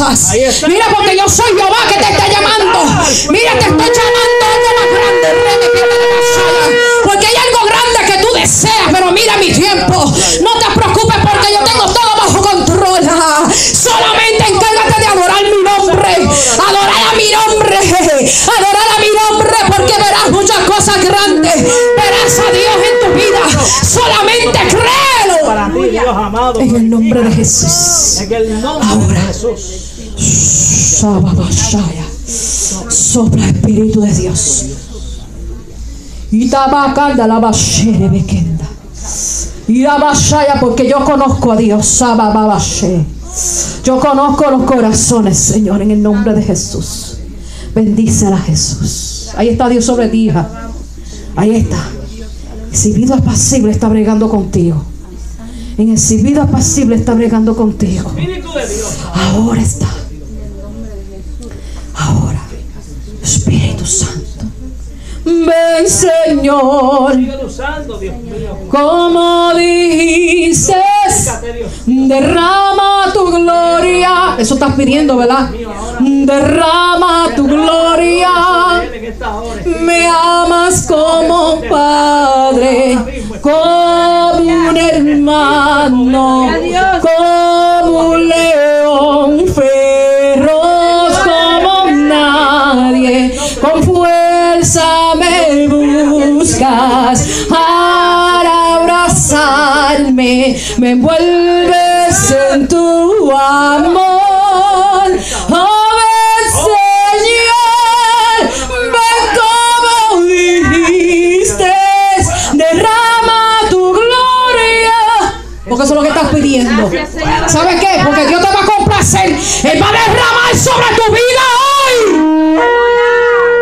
cosas. Mira, porque yo soy Jehová que te está llamando. Mira, te estoy llamando a algo más grande. Porque hay algo grande que tú deseas, pero mira mi tiempo. No te preocupes porque yo tengo todo bajo control. Solamente encárgate de adorar mi nombre. Adorar a mi nombre. Adorar a mi nombre porque verás muchas cosas grandes. Verás a Dios en tu vida. Solamente créelo. Para ti, Dios amado. En el nombre de Jesús. En el nombre Ahora. de Jesús. Sopla Espíritu de Dios. Itabakanda la bashere bekenda. Irabashaya, porque yo conozco a Dios. Yo conozco los corazones, Señor, en el nombre de Jesús. Bendícela, Jesús. Ahí está Dios sobre ti, hija. Ahí está. Si vida apacible está bregando contigo. En el si vida apacible está bregando contigo. Ahora está. Ahora. Espíritu Santo. Ven, Señor. Como dices, derrama tu gloria. Eso estás pidiendo, ¿verdad? Derrama tu gloria. Me amas como padre, como un hermano, como un león feroz, ¿Sabes qué? Porque Dios te va a complacer. Él va a derramar sobre tu vida hoy.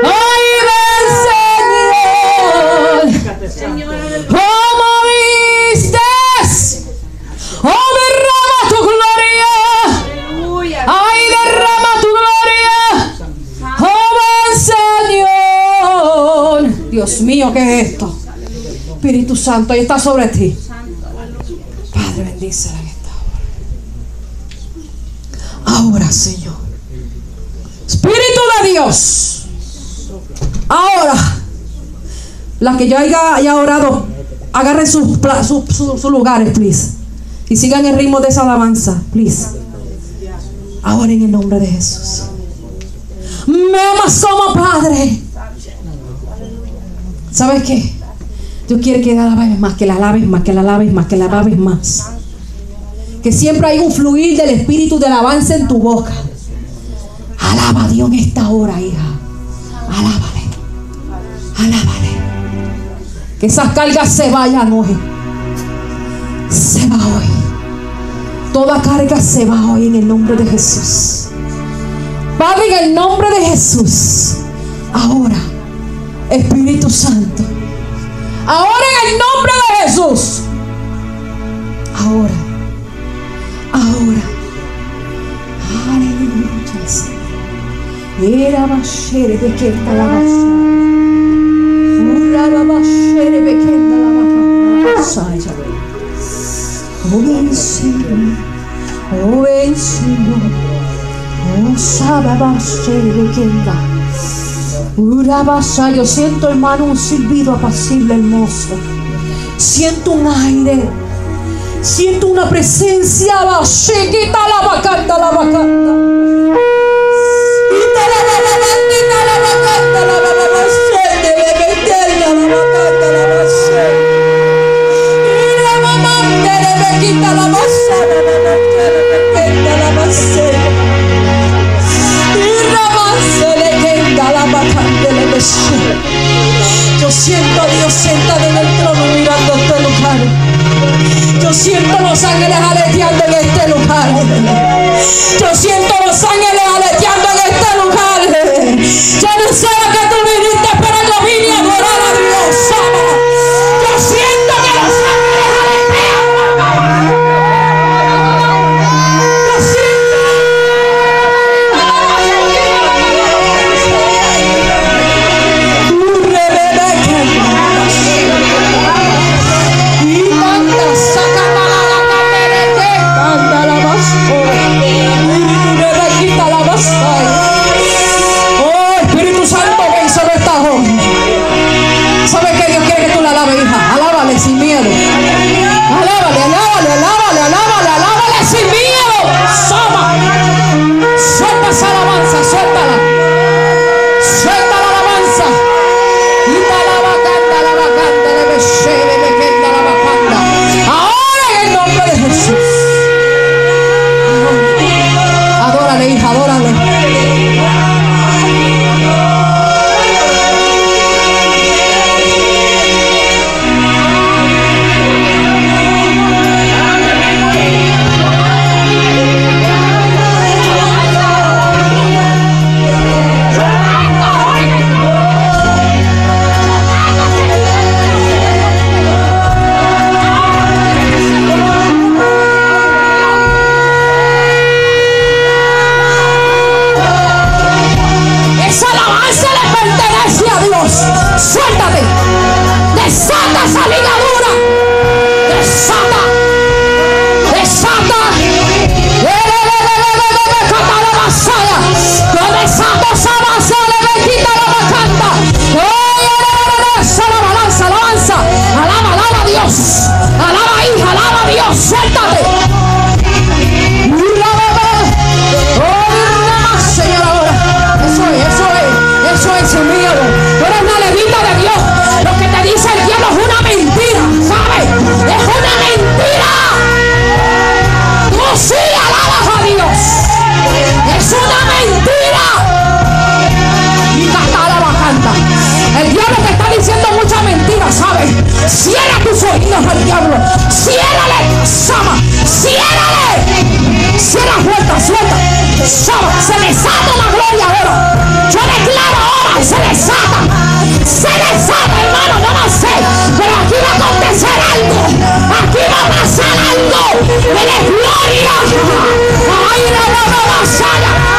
Ay, ven, Señor. ¿Cómo vistes? Oh, derrama tu gloria. Ay, derrama tu gloria. Oh, Señor. Dios mío, ¿qué es esto? Espíritu Santo, ahí está sobre ti. Padre, bendícela en esta Ahora, Señor. Espíritu de Dios. Ahora. Las que ya haya, orado, agarren sus, su- su- lugares, please. Y sigan el ritmo de esa alabanza, please. Ahora en el nombre de Jesús. Me amas como Padre. ¿Sabes qué? Dios quiere que la alabes más, que la alabes más, que la alabes más, que la alabes más. Que siempre hay un fluir del espíritu de alabanza en tu boca. Alaba a Dios en esta hora, hija. Alábale. Alábale. Que esas cargas se vayan hoy. Se va hoy. Toda carga se va hoy en el nombre de Jesús. Padre, en el nombre de Jesús. Ahora, Espíritu Santo. Ahora en el nombre de Jesús. Señor. Era bashere bekenda la basaya. Ura bashere bekenda la basaya. Oh, ven, Señor. Oh, ven, Señor. Oh, sabe bashere bekenda. Ura basaya. Yo siento, hermano, un silbido apacible hermoso. Siento un aire. Siento una presencia. Bashe, quita la bacanta, la. Yo siento Se le sabe, hermano, yo no sé. Pero aquí va a acontecer algo. Aquí va a pasar algo. Él gloria. Ay, no, no, no, no,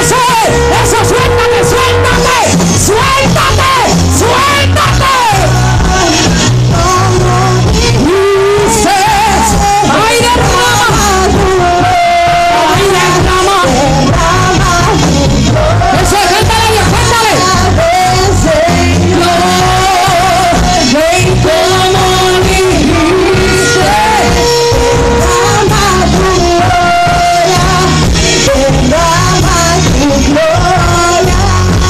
Eso es, eso suéltame, suéltame, suéltame.